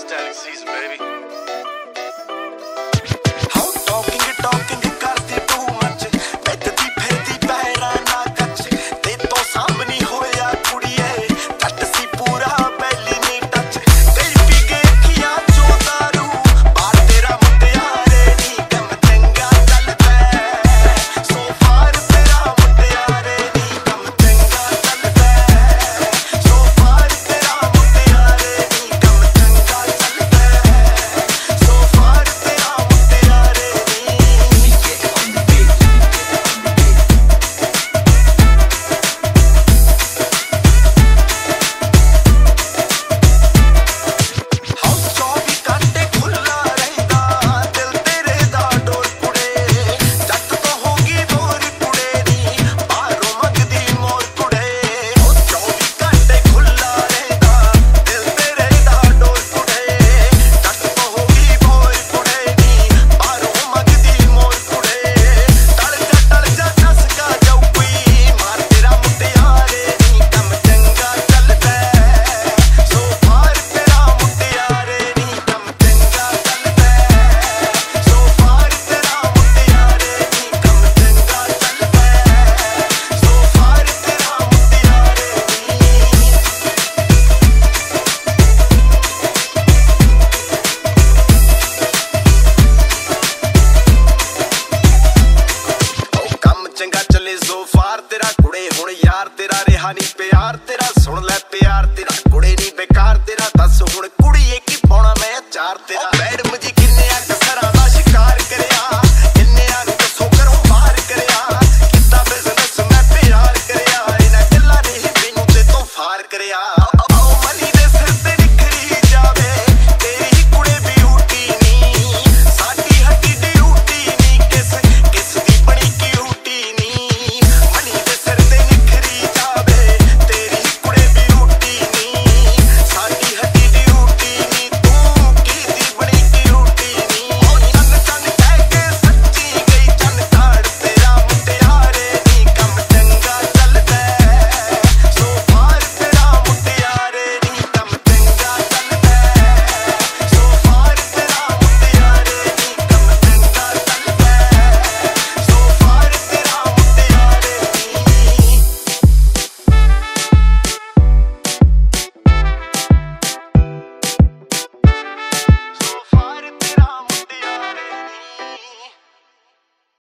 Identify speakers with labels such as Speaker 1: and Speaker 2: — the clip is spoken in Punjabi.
Speaker 1: Static season, baby.
Speaker 2: ਜ਼ੋ ਫਾਰ ਤੇਰਾ ਕੁੜੇ, ਹੁਣ ਯਾਰ ਤੇਰਾ ਰਿਹਾ ਨਹੀਂ ਪਿਆਰ ਤੇਰਾ। ਸੁਣ ਲੈ ਪਿਆਰ ਤੇਰਾ, ਕੁੜੇ ਨਹੀਂ ਬੇਕਾਰ ਤੇਰਾ। ਦੱਸ ਹੁਣ ਕੁੜੀਏ ਕੀ ਪਾਉਣਾ ਮੈਂ ਅਚਾਰ ਤੇਰਾ। ਬੈਡ ਮੁਝੇ ਕਿੰਨੇ ਆ ਕਸਰਾਂ ਦਾ ਸ਼ਿਕਾਰ ਕਰਿਆ। ਕਰਿਆ।